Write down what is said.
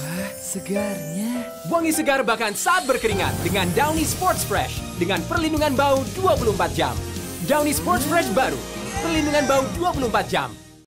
Wah, segarnya. Wangi segar bahkan saat berkeringat dengan Downy Sports Fresh dengan perlindungan bau 24 jam. Downy Sports Fresh baru, perlindungan bau 24 jam.